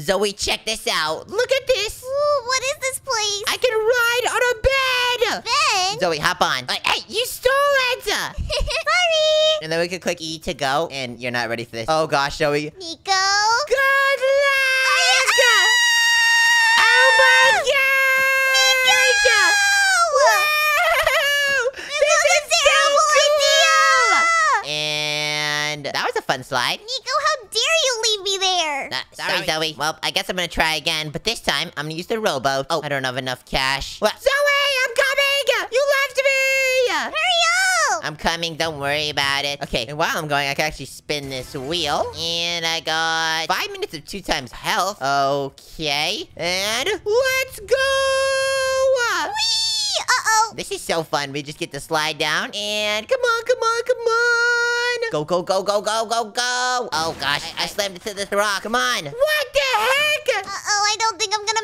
Zoey, check this out. Look at this. Ooh, what is this place? I can ride on a bed. Ben? Zoey, hop on. Uh, hey, you stole it. Sorry. And then we can click E to go. And you're not ready for this. Oh gosh, Zoey. Nico? Good luck. Oh my gosh. Woo! This is so cool. And that was a fun slide. Nico, how dare you leave me there? Uh, sorry, Zoey. Well, I guess I'm gonna try again, but this time I'm gonna use the rowboat. Oh, I don't have enough cash. What? Zoey, I'm coming! You left me! Hurry up! I'm coming, don't worry about it. Okay, and while I'm going, I can actually spin this wheel. And I got five minutes of two times health. Okay, and let's go! Whee! Uh-oh. This is so fun. We just get to slide down and come on, come on, come on. Go, go, go, go, go, go, go. Oh gosh, I, I slammed into this rock. Come on. What the heck? Uh-oh, I don't think I'm it. Oh,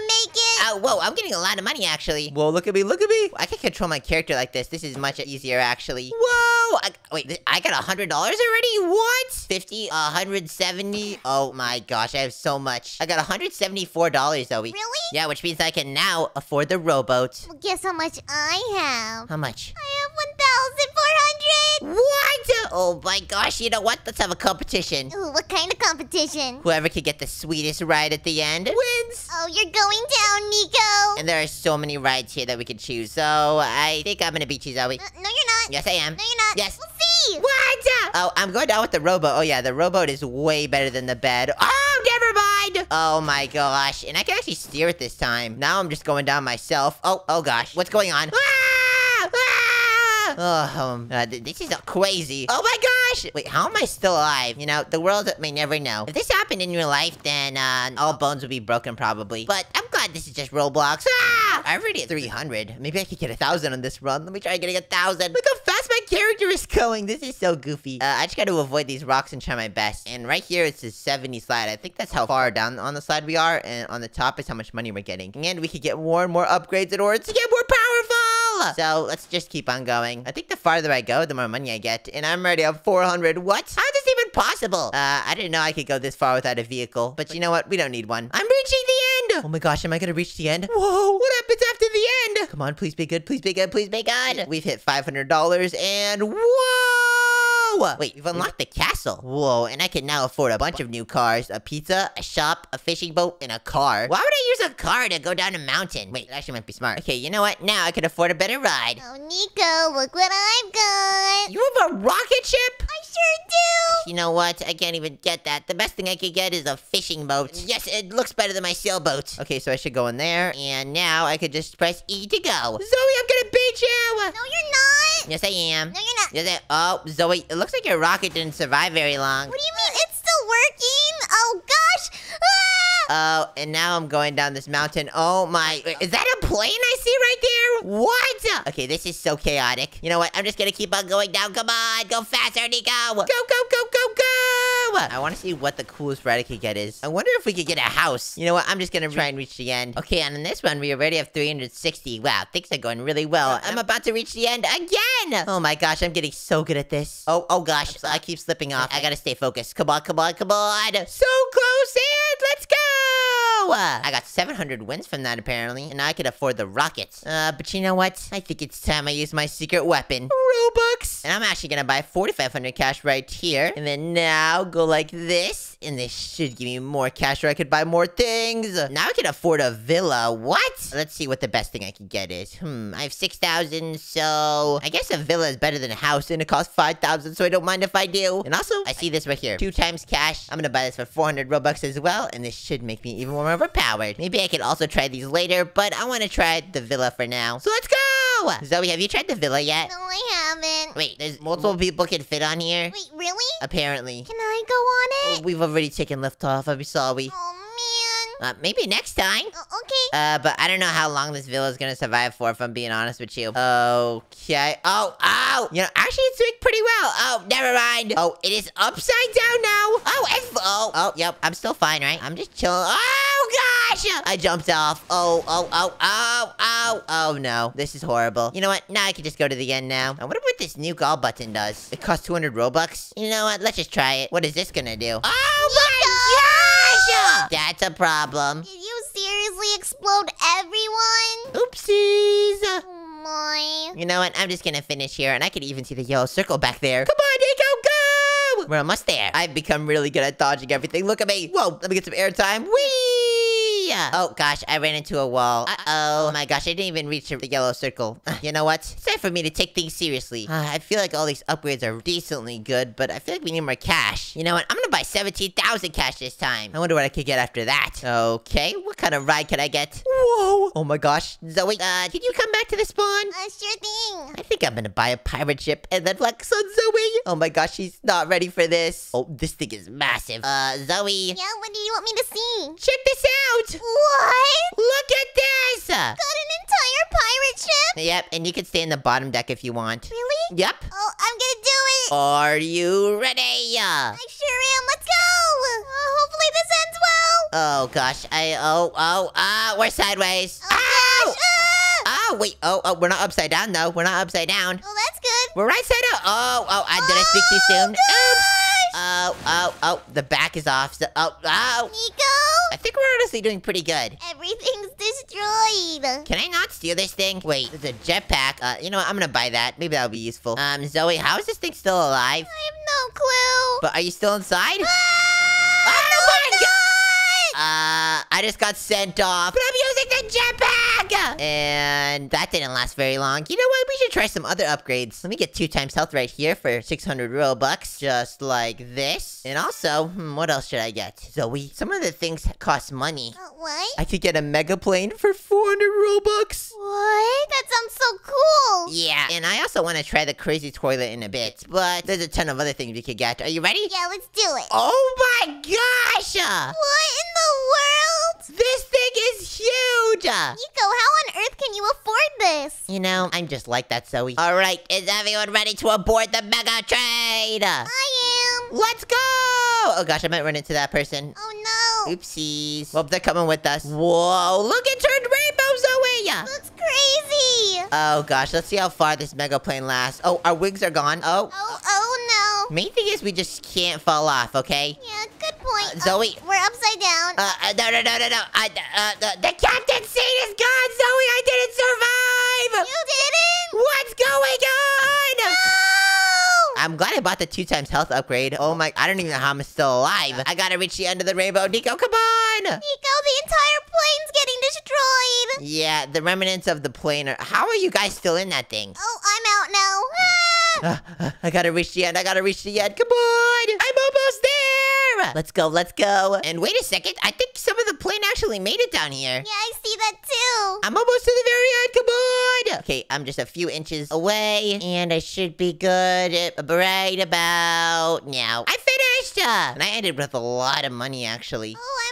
whoa, I'm getting a lot of money actually. Whoa, look at me, look at me. I can control my character like this. This is much easier actually. Whoa, I, wait, I got a $100 already? What? 50, 170? Oh my gosh, I have so much. I got $174, Zoey. Really? Yeah, which means I can now afford the rowboat. Well, guess how much I have? How much? I have 1,400. What? Oh my gosh, you know what? Let's have a competition. Ooh, what kind of competition? Whoever can get the sweetest ride at the end wins. Oh, you're going down, Nico. And there are so many rides here that we can choose, so I think I'm gonna beat you, Zoey. Uh, no, you're not. Yes, I am. No, you're not. Yes. We'll see. What? Oh, I'm going down with the rowboat. Oh yeah, the rowboat is way better than the bed. Oh, never mind. Oh my gosh, and I can actually steer it this time. Now I'm just going down myself. Oh, oh gosh, what's going on? Ah! Oh, um, uh, th- this is crazy. Oh my gosh! Wait, how am I still alive? You know, the world may never know. If this happened in real life, then uh, all bones would be broken probably. But I'm glad this is just Roblox. Ah! I'm already at 300. Maybe I could get a thousand on this run. Let me try getting a thousand. Look how fast my character is going. This is so goofy. Uh, I just got to avoid these rocks and try my best. And right here, it's a 70 slide. I think that's how far down on the slide we are. And on the top is how much money we're getting. And we could get more and more upgrades in order to get more So let's just keep on going. I think the farther I go, the more money I get. And I'm already at 400. What? How is this even possible? Uh, I didn't know I could go this far without a vehicle. But you know what? We don't need one. I'm reaching the end. Oh my gosh, am I gonna reach the end? Whoa, what happens after the end? Come on, please be good, please be good, please be good. We've hit $500 and whoa! Wait, we've unlocked the castle. Whoa, and I can now afford a bunch of new cars. A pizza, a shop, a fishing boat, and a car. Why would I use a car to go down a mountain? Wait, it actually might be smart. Okay, you know what? Now I can afford a better ride. Oh, Nico, look what I've got. You have a rocket ship? I sure do. You know what? I can't even get that. The best thing I could get is a fishing boat. Yes, it looks better than my sailboat. Okay, so I should go in there. And now I could just press E to go. Zoey, I'm gonna beat you! No, you're not. Yes, I am. No, you're not. Yes, I- oh, Zoey, it looks like your rocket didn't survive very long. What do you mean? It's still working? Oh, gosh. Ah! Oh, and now I'm going down this mountain. Oh my, is that a plane I see right there? What? Okay, this is so chaotic. You know what? I'm just gonna keep on going down. Come on, go faster, Nico. Go, go, go, go, go. I want to see what the coolest ride I could get is. I wonder if we could get a house. You know what? I'm just gonna try and reach the end. Okay, and in this one, we already have 360. Wow, things are going really well. Uh, I'm about to reach the end again. Oh my gosh, I'm getting so good at this. Oh, oh gosh, I keep slipping off. I gotta stay focused. Come on, come on, come on. So close, go. I got 700 wins from that apparently, and I could afford the rockets. Uh, but you know what? I think it's time I use my secret weapon, Robux. And I'm actually gonna buy 4,500 cash right here, and then now go like this, and this should give me more cash where I could buy more things. Now I can afford a villa. What? Let's see what the best thing I can get is. Hmm, I have 6,000, so I guess a villa is better than a house, and it costs 5,000, so I don't mind if I do. And also, I see this right here, two times cash. I'm gonna buy this for 400 Robux as well, and this should make me even more overpowered. Maybe I can also try these later, but I want to try the villa for now. So let's go! Zoey, have you tried the villa yet? No, I haven't. Wait, there's multiple people can fit on here? Wait, really? Apparently. Can I go on it? We've already taken lift off, I'm sorry. Oh, man. Uh, maybe next time. Oh, okay. Uh, but I don't know how long this villa is gonna survive for, if I'm being honest with you. Okay. Oh, oh! You know, actually, it's doing pretty well. Oh, never mind. Oh, it is upside down now. Oh, it's... Oh, oh, yep. I'm still fine, right? I'm just chilling. Oh, gosh! I jumped off. Oh, oh, oh, oh, oh, oh, no. This is horrible. You know what? Now I can just go to the end now. I wonder what this new all button does. It costs 200 Robux. You know what? Let's just try it. What is this gonna do? Oh, my gosh! That's a problem. Did you seriously explode everyone? Oopsies. Oh my. You know what? I'm just gonna finish here, and I can even see the yellow circle back there. Come on, Nico, go! We're almost there. I've become really good at dodging everything. Look at me. Whoa, let me get some airtime. Whee! Oh gosh, I ran into a wall. Uh-oh. Oh my gosh, I didn't even reach the yellow circle. you know what? It's time for me to take things seriously. Uh, I feel like all these upgrades are decently good, but I feel like we need more cash. You know what? I'm gonna buy 17,000 cash this time. I wonder what I could get after that. Okay, what kind of ride can I get? Whoa! Oh my gosh, Zoey, uh, did you come back to the spawn? Uh, sure thing. I think I'm gonna buy a pirate ship and then flex on Zoey. Oh my gosh, she's not ready for this. Oh, this thing is massive. Uh, Zoey, Yeah, what do you want me to see? check this out. What? Look at this. Got an entire pirate ship? Yep, and you can stay in the bottom deck if you want. Really? Yep. Oh, I'm gonna do it. Are you ready? I sure am. Let's go. Uh, hopefully this ends well. Oh gosh, I oh oh ah, we're sideways. Oh, Ow! Ah! Oh wait, oh oh, we're not upside down though. We're not upside down. Oh, that's good. We're right side up. Oh oh, I did I speak too soon? Oh, Oops. gosh. Oh oh oh, the back is off. So, oh oh. Nico, we're honestly doing pretty good. everything's destroyed. Can I not steal this thing? Wait, there's a jetpack. Uh, you know what? I'm gonna buy that. Maybe that'll be useful. Um, Zoey, how is this thing still alive? I have no clue. But are you still inside? Ah, Oh no, I'm not. Uh, I just got sent off. But the And that didn't last very long. You know what? We should try some other upgrades. Let me get two times health right here for 600 Robux. Just like this. And also, hmm, what else should I get? Zoey, some of the things cost money. Uh, what? I could get a mega plane for 400 Robux. What? That sounds so cool. Yeah, and I also want to try the crazy toilet in a bit, but there's a ton of other things we could get. Are you ready? Yeah, let's do it. Oh my gosh! What in the world? This thing is huge! Uh, Nico, how on earth can you afford this? You know, I'm just like that, Zoey. All right, is everyone ready to aboard the mega train? I am. Let's go! Oh gosh, I might run into that person. Oh no. Oopsies. Well, they're coming with us. Whoa, look, it turned rainbow, Zoey! Looks crazy. Oh gosh, let's see how far this mega plane lasts. Oh, our wigs are gone. Oh. Oh, oh no. Main thing is we just can't fall off, okay? Yeah, Uh, Zoey. we're upside down. Uh, uh, no, no, no, no, no. I, uh, the, the captain's seat is gone, Zoey. I didn't survive. you didn't? What's going on? No! I'm glad I bought the two times health upgrade. Oh my, I don't even know how I'm still alive. I gotta reach the end of the rainbow. Nico, come on. Nico, the entire plane's getting destroyed. Yeah, the remnants of the plane are, how are you guys still in that thing? Oh, I'm out now. Ah! Uh, uh, I gotta reach the end. I gotta reach the end. Come on. I'm almost there. Let's go. Let's go. And wait a second. I think some of the plane actually made it down here. Yeah, I see that too. I'm almost to the very end. Come on. Okay, I'm just a few inches away, and I should be good at- right about now. I finished. Uh, and I ended with a lot of money, actually. Oh, I'm almost there.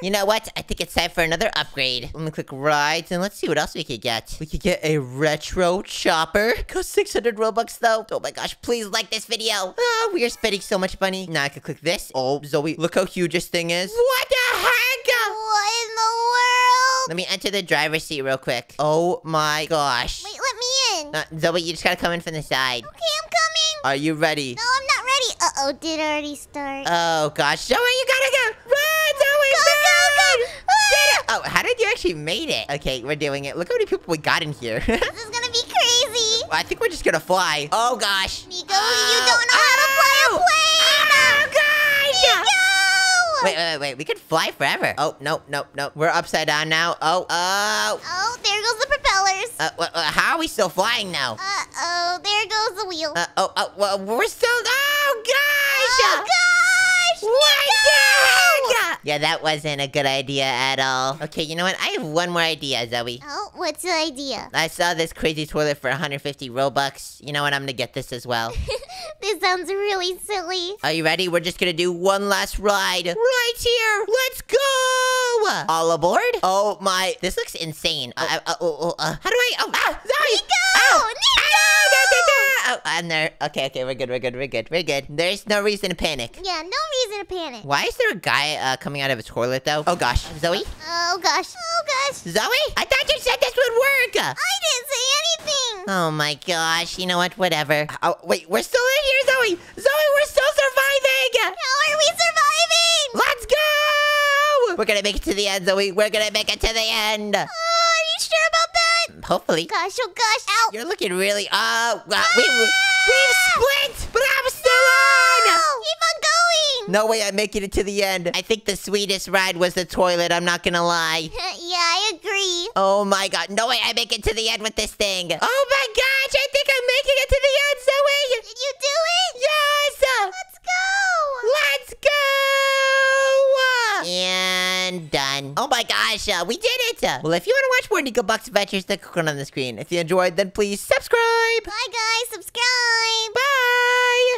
You know what? I think it's time for another upgrade. Let me click rides and let's see what else we could get. We could get a retro chopper. Costs 600 Robux, though. Oh my gosh, please like this video. Ah, we are spending so much money. Now I could click this. Oh, Zoey, look how huge this thing is. What the heck? What in the world? Let me enter the driver's seat real quick. Oh my gosh. Wait, let me in. Uh, Zoey, you just gotta come in from the side. Okay, I'm coming. Are you ready? No, I'm not ready. Uh-oh, did it already start? Oh gosh, Zoey, you gotta go. Run, Zoey, Go, go, run! go! Ah! Oh, how did you actually made it? Okay, we're doing it. Look how many people we got in here. This is gonna be crazy. I think we're just gonna fly. Oh gosh. Nico, you don't know how to fly a plane. Oh gosh! Nico! Wait, wait, wait, wait. We could fly forever. Oh, no, no, no. We're upside down now. Oh, oh. Oh, there goes the propellers. Uh, uh, how are we still flying now? Uh-oh, there goes the wheel. Uh, oh, oh, well, we're still. Oh gosh! oh, gosh! What heck? Yeah, that wasn't a good idea at all. Okay, you know what? I have one more idea, Zoey. Oh, what's the idea? I saw this crazy toilet for 150 Robux. You know what? I'm gonna get this as well. this sounds really silly. Are you ready? We're just gonna do one last ride. Right here. Let's go. All aboard? Oh my, this looks insane. Uh, uh, uh, uh, uh, how do I? Oh, ah, sorry. Nico! Oh, Nico! ah, da, da, da. Oh, I'm there. Okay, okay, we're good, we're good, we're good, we're good. There's no reason to panic. Yeah, no reason to panic. Why is there a guy uh, coming out of a toilet though? Oh gosh, Zoey? Oh gosh. Oh gosh. Zoey? I thought you said this would work. I didn't say anything. Oh my gosh, you know what? Whatever. Oh, wait, we're still in here, Zoey! Zoey, we're still surviving! How are we surviving? We're gonna make it to the end, Zoey. We're gonna make it to the end. Oh, are you sure about that? Hopefully. Gosh, oh gosh, ow. You're looking really. Uh, uh we, we've split, but I'm still on. Keep on going. No way I'm making it to the end. I think the sweetest ride was the toilet. I'm not gonna lie. yeah, I agree. Oh my god. No way I make it to the end with this thing. Oh my gosh. I think I'm making it to the end, Zoey. Did you do it? Yes. Let's go. Let's go! And done. Oh my gosh, uh, we did it! Uh, well, if you want to watch more NicoBlox Adventures, click on the screen. If you enjoyed, then please subscribe! Bye, guys. Subscribe. Bye!